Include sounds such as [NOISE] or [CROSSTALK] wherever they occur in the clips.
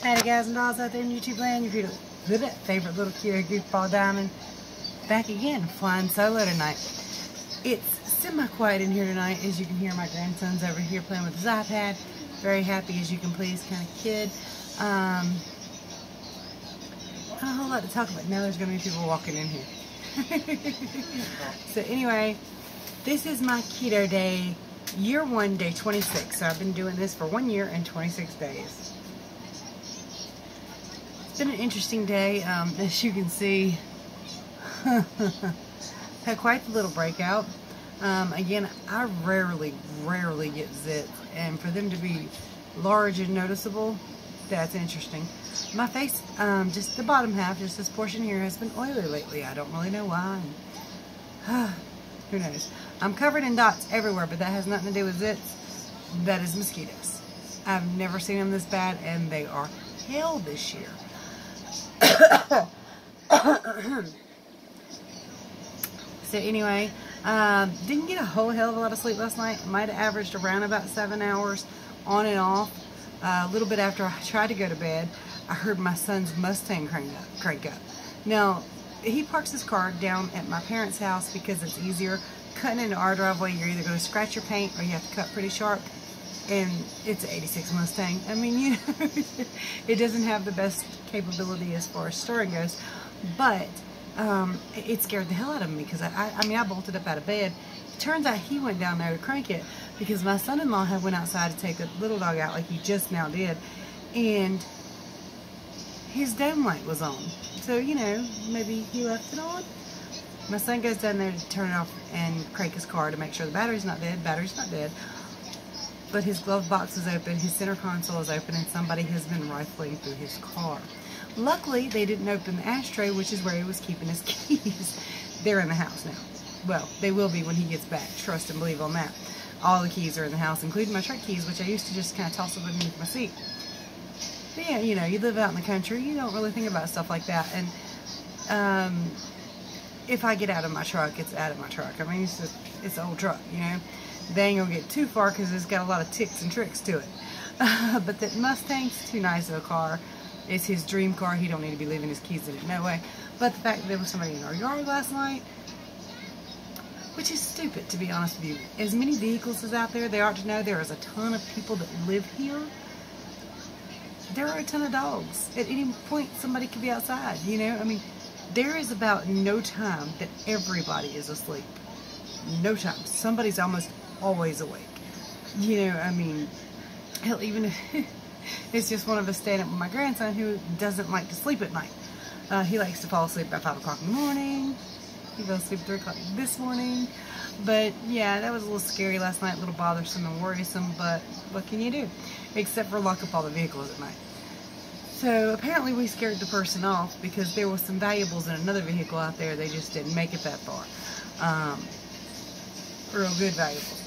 Howdy guys and dolls out there in YouTube land, your favorite, favorite little cute goofball diamond back again flying solo tonight. It's semi-quiet in here tonight as you can hear my grandson's over here playing with his iPad. Very happy as you can please kind of kid. Um, not a whole lot to talk about. Now there's going to be people walking in here. [LAUGHS] so anyway, this is my keto day, year one, day 26. So I've been doing this for one year and 26 days. It's been an interesting day. Um, [LAUGHS] as you can see, [LAUGHS] had quite the little breakout. Um, again, I rarely, rarely get zits, and for them to be large and noticeable, that's interesting. My face, um, just the bottom half, just this portion here, has been oily lately. I don't really know why. [SIGHS] Who knows? I'm covered in dots everywhere, but that has nothing to do with zits. That is mosquitoes. I've never seen them this bad, and they are hell this year. [COUGHS] so anyway, um, didn't get a whole hell of a lot of sleep last night. Might have averaged around about seven hours on and off. Uh, a little bit after I tried to go to bed, I heard my son's Mustang crank up. Crank up. Now, he parks his car down at my parents' house because it's easier. Cutting into our driveway, you're either going to scratch your paint or you have to cut pretty sharp and it's an 86 Mustang. I mean, [LAUGHS] you know, it doesn't have the best capability as far as storing goes, but um, it scared the hell out of me because I, I, I, mean, I bolted up out of bed. It turns out he went down there to crank it because my son-in-law had went outside to take the little dog out like he just now did, and his dome light was on. So, you know, maybe he left it on. My son goes down there to turn it off and crank his car to make sure the battery's not dead. Battery's not dead but his glove box is open, his center console is open, and somebody has been rifling through his car. Luckily, they didn't open the ashtray, which is where he was keeping his [LAUGHS] keys. They're in the house now. Well, they will be when he gets back. Trust and believe on that. All the keys are in the house, including my truck keys, which I used to just kind of toss underneath my seat. But yeah, you know, you live out in the country, you don't really think about stuff like that. And um, if I get out of my truck, it's out of my truck. I mean, it's just, it's an old truck, you know they ain't gonna get too far because it's got a lot of ticks and tricks to it. [LAUGHS] But that Mustang's too nice of a car. It's his dream car. He don't need to be leaving his keys in it. No way. But the fact that there was somebody in our yard last night, which is stupid to be honest with you. As many vehicles as out there, they ought to know there is a ton of people that live here. There are a ton of dogs. At any point, somebody could be outside, you know? I mean, there is about no time that everybody is asleep. No time. Somebody's almost always awake. You know, I mean, hell, even if [LAUGHS] it's just one of us staying up with my grandson who doesn't like to sleep at night. Uh, he likes to fall asleep at 5 o'clock in the morning. He fell asleep at 3 o'clock this morning. But yeah, that was a little scary last night, a little bothersome and worrisome, but what can you do? Except for lock up all the vehicles at night. So apparently we scared the person off because there was some valuables in another vehicle out there. They just didn't make it that far. Um, real good valuables.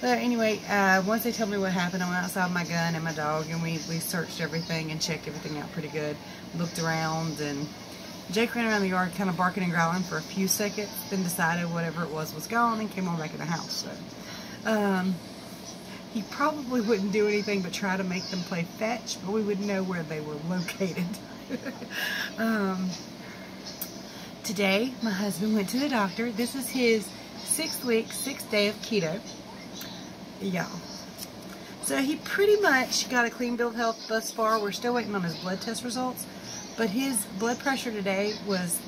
But anyway, uh, once they told me what happened, I went outside with my gun and my dog, and we, we searched everything and checked everything out pretty good. Looked around, and Jake ran around the yard kind of barking and growling for a few seconds, then decided whatever it was was gone and came on back in the house. So, um, he probably wouldn't do anything but try to make them play fetch, but we would know where they were located. [LAUGHS] um, today, my husband went to the doctor. This is his sixth week, sixth day of keto yeah. So he pretty much got a clean bill of health thus far. We're still waiting on his blood test results. But his blood pressure today was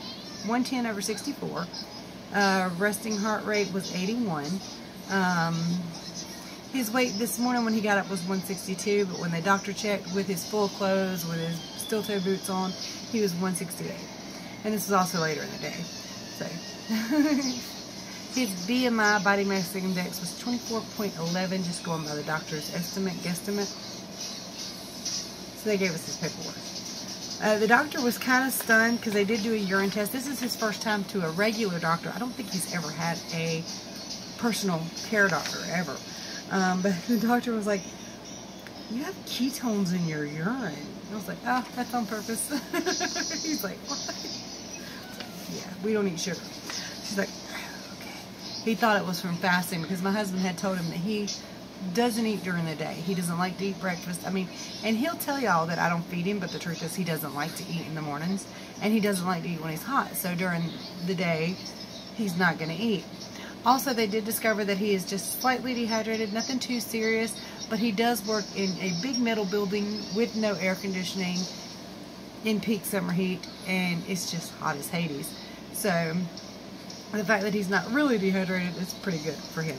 110 over 64. Uh, resting heart rate was 81. Um, his weight this morning when he got up was 162, but when the doctor checked with his full clothes, with his steel toe boots on, he was 168. And this was also later in the day. So [LAUGHS] His BMI, body mass index, was 24.11, just going by the doctor's estimate, guesstimate. So they gave us his paperwork. Uh, the doctor was kind of stunned because they did do a urine test. This is his first time to a regular doctor. I don't think he's ever had a personal care doctor, ever. Um, but [LAUGHS] the doctor was like, you have ketones in your urine. I was like, oh, that's on purpose. [LAUGHS] he's like, what? [LAUGHS] Yeah, we don't eat sugar. She's like, he thought it was from fasting because my husband had told him that he doesn't eat during the day. He doesn't like to eat breakfast. I mean, and he'll tell y'all that I don't feed him, but the truth is he doesn't like to eat in the mornings, and he doesn't like to eat when he's hot. So during the day, he's not going to eat. Also, they did discover that he is just slightly dehydrated, nothing too serious, but he does work in a big metal building with no air conditioning in peak summer heat, and it's just hot as Hades. So, the fact that he's not really dehydrated is pretty good for him.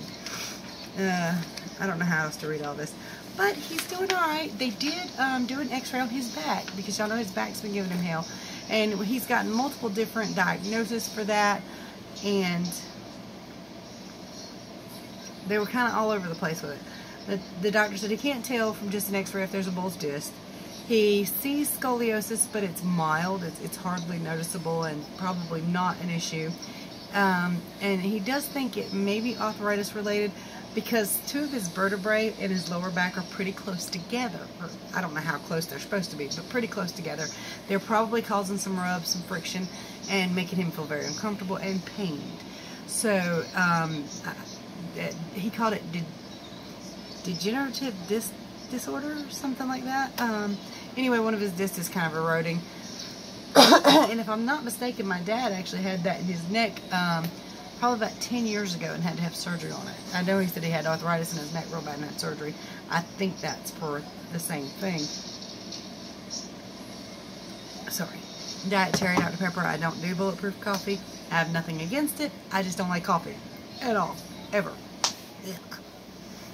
Uh, I don't know how else to read all this. But he's doing all right. They did um, do an x-ray on his back because y'all know his back's been giving him hell. And he's gotten multiple different diagnoses for that. And they were kind of all over the place with it. The, the doctor said he can't tell from just an x-ray if there's a bulged disc. He sees scoliosis, but it's mild. It's, it's hardly noticeable and probably not an issue. Um, and he does think it may be arthritis related because two of his vertebrae in his lower back are pretty close together. Or I don't know how close they're supposed to be, but pretty close together. They're probably causing some rub, some friction, and making him feel very uncomfortable and pained. So um, he called it de degenerative disc disorder, or something like that. Um, anyway, one of his discs is kind of eroding. [COUGHS] and if I'm not mistaken, my dad actually had that in his neck um, probably about 10 years ago and had to have surgery on it. I know he said he had arthritis in his neck real bad and had surgery. I think that's for the same thing. Sorry. Diet Cherry Dr. Pepper. I don't do bulletproof coffee. I have nothing against it. I just don't like coffee at all. Ever. Yuck.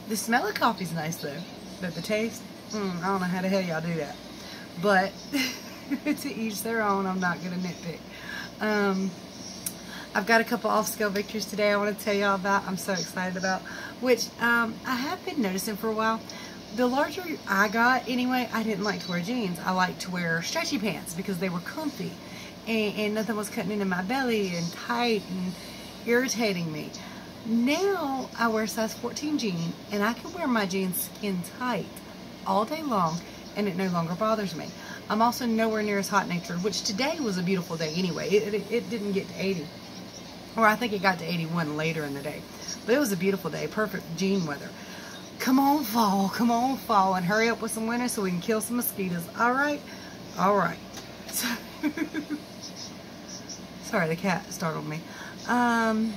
The smell of coffee is nice though. But the taste, mm, I don't know how the hell y'all do that. But [LAUGHS] [LAUGHS] to each their own. I'm not going to nitpick. Um, I've got a couple off-scale victories today I want to tell y'all about. I'm so excited about, which um, I have been noticing for a while. The larger I got, anyway, I didn't like to wear jeans. I liked to wear stretchy pants because they were comfy and, and nothing was cutting into my belly and tight and irritating me. Now I wear size 14 jean and I can wear my jeans skin tight all day long and it no longer bothers me. I'm also nowhere near as hot natured, which today was a beautiful day anyway. It, it, it, didn't get to 80. Or I think it got to 81 later in the day. But it was a beautiful day, perfect jean weather. Come on, fall. Come on, fall. And hurry up with some winter so we can kill some mosquitoes. All right? All right. [LAUGHS] Sorry, the cat startled me. Um,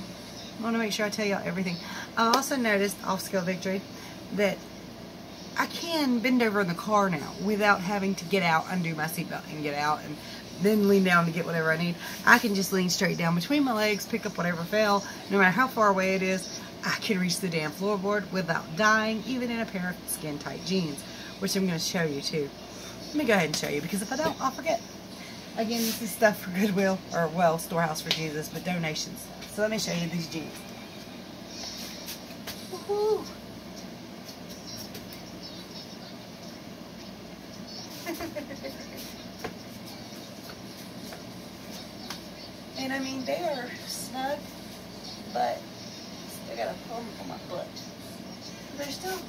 I want to make sure I tell y'all everything. I also noticed off scale victory that I can bend over in the car now without having to get out, undo my seatbelt and get out and then lean down to get whatever I need. I can just lean straight down between my legs, pick up whatever fell, no matter how far away it is, I can reach the damn floorboard without dying, even in a pair of skin tight jeans, which I'm going to show you too. Let me go ahead and show you because if I don't, I'll forget. Again, this is stuff for Goodwill, or well, Storehouse for Jesus, but donations. So let me show you these jeans. [LAUGHS] and I mean, they are snug, but still got a problem on my butt. They're still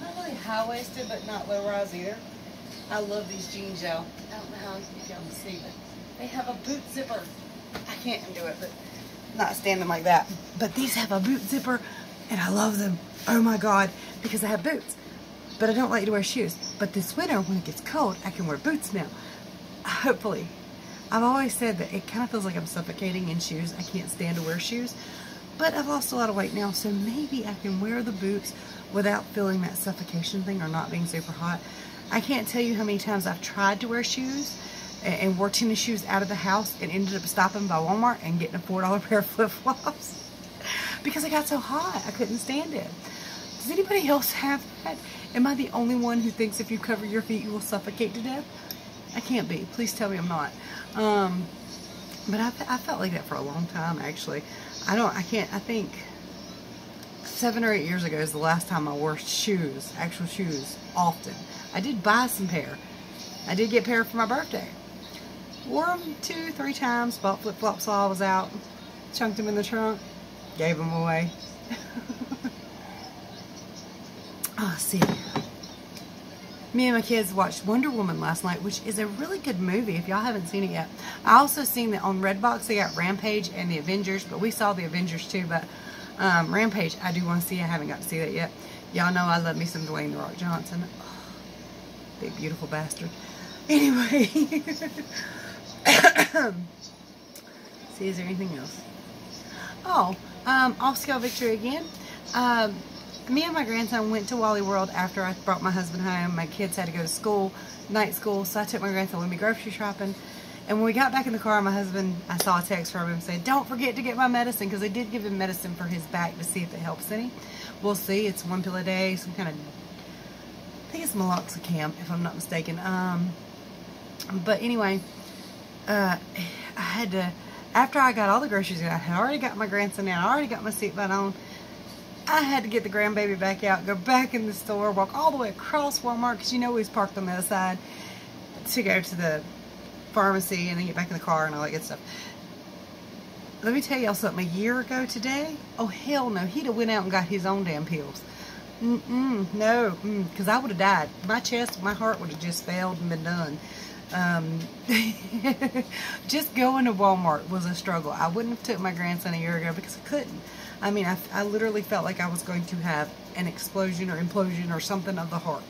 not really high-waisted, but not low-rise either. I love these jeans, y'all. I don't know how y'all can see, but they have a boot zipper. I can't do it, but not standing like that. But these have a boot zipper, and I love them. Oh my God, because I have boots but I don't like you to wear shoes. But this winter, when it gets cold, I can wear boots now. [LAUGHS] Hopefully. I've always said that it kind of feels like I'm suffocating in shoes. I can't stand to wear shoes. But I've lost a lot of weight now, so maybe I can wear the boots without feeling that suffocation thing or not being super hot. I can't tell you how many times I've tried to wear shoes and wore tennis shoes out of the house and ended up stopping by Walmart and getting a $4 [LAUGHS] pair of flip-flops because I got so hot. I couldn't stand it. Does anybody else have that? Am I the only one who thinks if you cover your feet you will suffocate to death? I can't be. Please tell me I'm not. Um, but I, I felt like that for a long time, actually. I don't, I can't, I think seven or eight years ago is the last time I wore shoes, actual shoes, often. I did buy some pair. I did get pair for my birthday. Wore them two, three times, bought flip-flops while I was out, chunked them in the trunk, gave them away. [LAUGHS] Oh, see. Me and my kids watched Wonder Woman last night, which is a really good movie if y'all haven't seen it yet. I also seen that on Redbox they got Rampage and the Avengers, but we saw the Avengers too, but um, Rampage I do want to see. I haven't got to see that yet. Y'all know I love me some Dwayne The Rock Johnson. Oh, big, beautiful bastard. Anyway. [COUGHS] See, is there anything else? Oh, um, off scale victory again. Um, me and my grandson went to Wally World after I brought my husband home. My kids had to go to school, night school, so I took my grandson with me grocery shopping. And when we got back in the car, my husband, I saw a text from him saying, don't forget to get my medicine, because they did give him medicine for his back to see if it helps any. We'll see. It's one pill a day, some kind of, I think it's meloxicam, if I'm not mistaken. Um, but anyway, uh, I had to, after I got all the groceries, I had already got my grandson in, I already got my seatbelt on. I had to get the grandbaby back out, go back in the store, walk all the way across Walmart, because you know we was parked on the other side, to go to the pharmacy and then get back in the car and all that good stuff. Let me tell y'all something. A year ago today, oh hell no, he'd have went out and got his own damn pills. Mm-mm, no, because mm, I would have died. My chest, my heart would have just failed and been done. Um, [LAUGHS] just going to Walmart was a struggle. I wouldn't have took my grandson a year ago because I couldn't. I mean, I, I literally felt like I was going to have an explosion or implosion or something of the heart.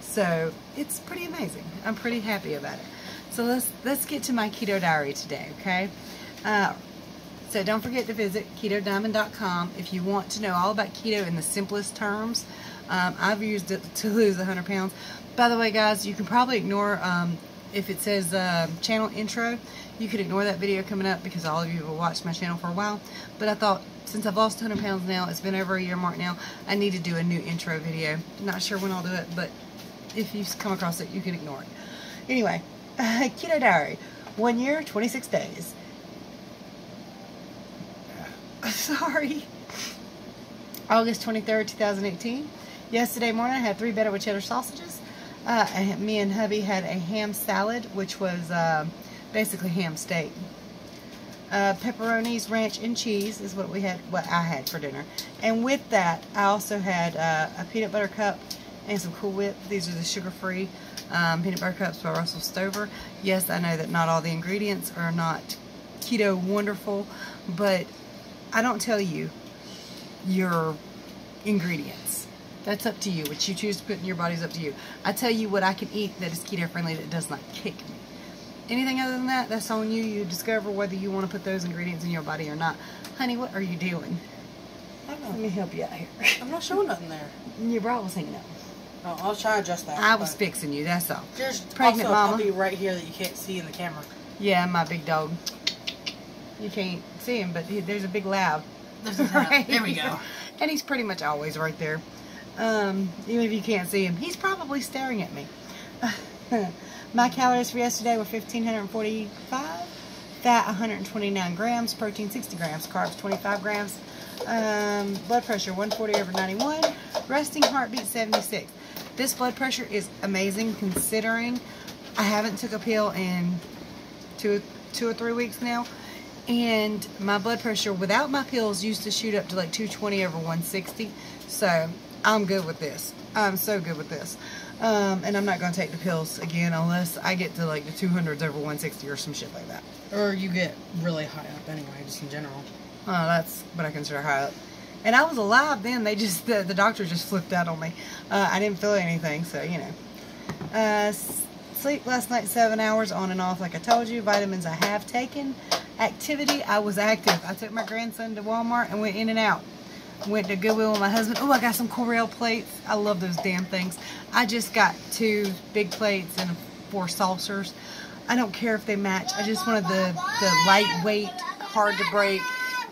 So it's pretty amazing. I'm pretty happy about it. So let's let's get to my keto diary today, okay? Uh, so don't forget to visit ketodiamond.com if you want to know all about keto in the simplest terms. Um, I've used it to lose 100 pounds. By the way, guys, you can probably ignore um, if it says uh, channel intro. You could ignore that video coming up because all of you have watched my channel for a while. But I thought since I've lost 100 pounds now, it's been over a year mark now, I need to do a new intro video. Not sure when I'll do it, but if you come across it, you can ignore it. Anyway, [LAUGHS] Keto Diary. One year, 26 days. [SIGHS] Sorry. August 23rd, 2018. Yesterday morning, I had three Beddar with Cheddar sausages. Uh, me and hubby had a ham salad, which was uh, basically ham steak. Uh, pepperonis, ranch, and cheese is what we had, what I had for dinner. And with that, I also had uh, a peanut butter cup and some Cool Whip. These are the sugar-free um, peanut butter cups by Russell Stover. Yes, I know that not all the ingredients are not keto wonderful, but I don't tell you your ingredients. That's up to you. What you choose to put in your body is up to you. I tell you what I can eat that is keto friendly that does not kick me. Anything other than that, that's on you. You discover whether you want to put those ingredients in your body or not. Honey, what are you doing? Let me help you out here. I'm not showing nothing there. [LAUGHS] Your bra was hanging out. Oh, I was trying to adjust that. I was fixing you, that's all. There's pregnant also mama. a puppy right here that you can't see in the camera. Yeah, my big dog. You can't see him, but he, there's a big lab. right [LAUGHS] there we go. and he's pretty much always right there. Um, even if you can't see him, he's probably staring at me. [LAUGHS] my calories for yesterday were 1,545. Fat 129 grams, protein 60 grams, carbs 25 grams, um, blood pressure 140 over 91, resting heartbeat 76. This blood pressure is amazing considering I haven't took a pill in two, two or three weeks now. And my blood pressure without my pills used to shoot up to like 220 over 160. So I'm good with this. I'm so good with this. Um, and I'm not going to take the pills again unless I get to like the 200s over 160 or some shit like that. Or you get really high up anyway, just in general. Oh, that's what I consider high up. And I was alive then. They just the, the doctor just flipped out on me. Uh, I didn't feel anything, so you know. Uh, sleep last night seven hours on and off, like I told you. Vitamins I have taken. Activity I was active. I took my grandson to Walmart and went in and out. Went to Goodwill with my husband. Oh, I got some Corelle plates. I love those damn things. I just got two big plates and four saucers. I don't care if they match. I just wanted the the lightweight, hard to break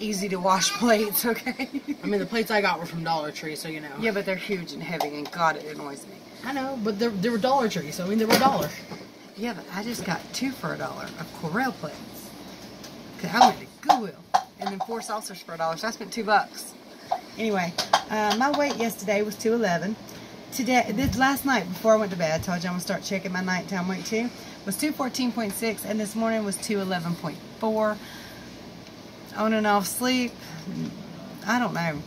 easy to wash [LAUGHS] plates, okay? I mean, the plates I got were from Dollar Tree, so you know. Yeah, but they're huge and heavy, and God, it annoys me. I know, but they're they were Dollar Tree, so I mean, they were a dollar. Yeah, but I just got two for a dollar of Corelle plates. Cause I went to Goodwill, and then four saucers for a dollar, so I spent two bucks. Anyway, uh, my weight yesterday was 211. Today, this last night before I went to bed, I told you I'm gonna start checking my nighttime weight too. Was 214.6, and this morning was 211.4 on and off sleep. I don't know.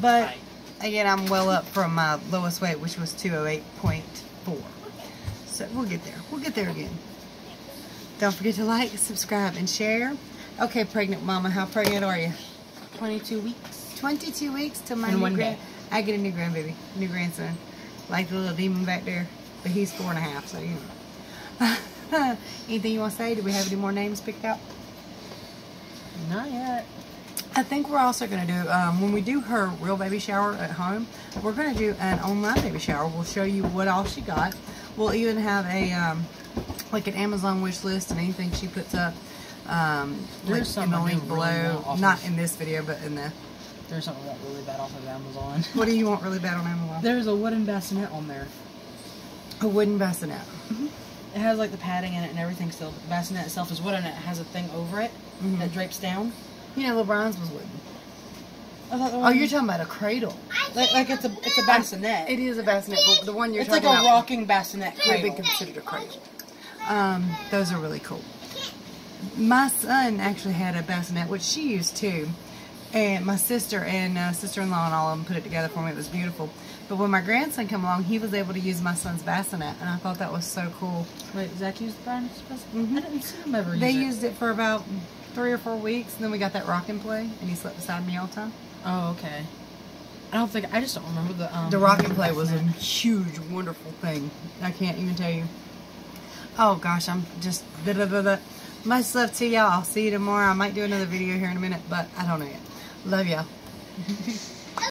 But again, I'm well up from my lowest weight, which was 208.4. So we'll get there. We'll get there again. Don't forget to like, subscribe, and share. Okay, pregnant mama, how pregnant are you? 22 weeks. 22 weeks to my in one day. I get a new grandbaby, new grandson, like the little demon back there, but he's four and a half, so you know. [LAUGHS] Anything you want to say? Do we have any more names picked out? Not yet. I think we're also going to do, um, when we do her real baby shower at home, we're going to do an online baby shower. We'll show you what all she got. We'll even have a, um, like an Amazon wish list and anything she puts up. Um, There's like in the link do really below. Not in this video, but in the. There's something I want really bad off of Amazon. [LAUGHS] What do you want really bad on Amazon? There's a wooden bassinet on there. A wooden bassinet. It has like the padding in it and everything still. The bassinet itself is wooden and it has a thing over it Mhm. that drapes down. You know, LeBron's was wooden. I thought the Oh, one- you're talking about a cradle. like, like it's a it's a bassinet. It is a bassinet, but the one you're talking about. it's like a about rocking bassinet would be cradle. considered a cradle. Um, those are really cool. My son actually had a bassinet, which she used too. And my sister and uh, sister-in-law and all of them put it together for me. It was beautiful. But when my grandson came along, he was able to use my son's bassinet, and I thought that was so cool. Wait, Zach used Brian's bassinet? Mhm. I didn't see him ever use They it. used it for about three or four weeks, and then we got that rock and play, and he slept beside me all the time. Oh, okay. I don't think I just don't remember the um. The rock and play was a huge, wonderful thing. I can't even tell you. Oh gosh, I'm just da da da da. Much love to y'all. I'll see you tomorrow. I might do another video here in a minute, but I don't know yet. Love y'all. [LAUGHS]